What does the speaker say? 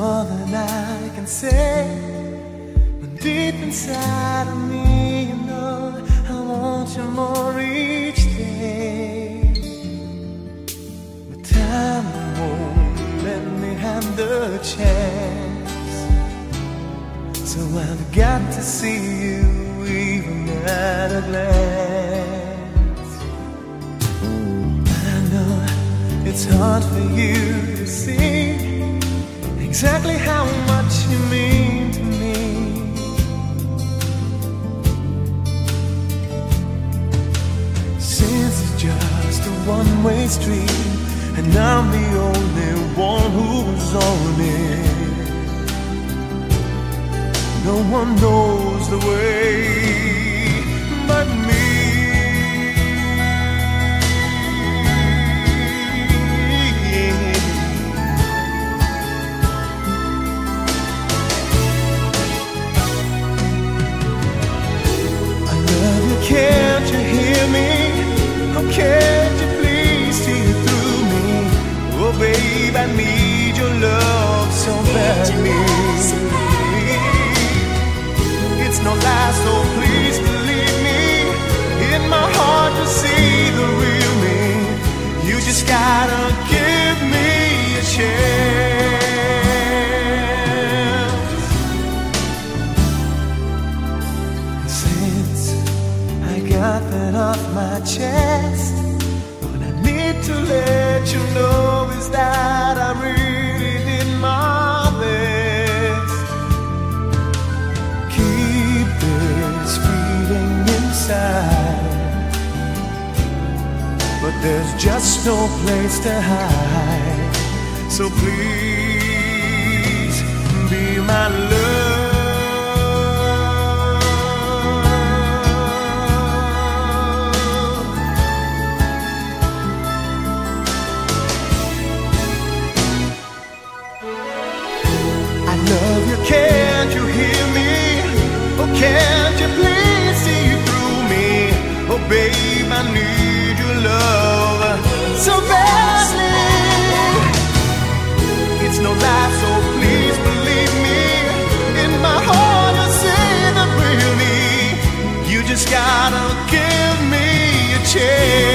all that I can say. But deep inside of me, you know, I want you more each day. But time won't let me have the chance. So I've got to see you even at a glance. It's hard for you to see exactly how much you mean to me. Since it's just a one way street, and I'm the only one who's on it. No one knows the way but me. That off my chest, what I need to let you know is that I really did my best. Keep this feeling inside, but there's just no place to hide. So please be my love. Can't you please see through me? Oh, babe, I need your love so badly. It's no lie, so please believe me. In my heart, I see the real me. You just gotta give me a chance.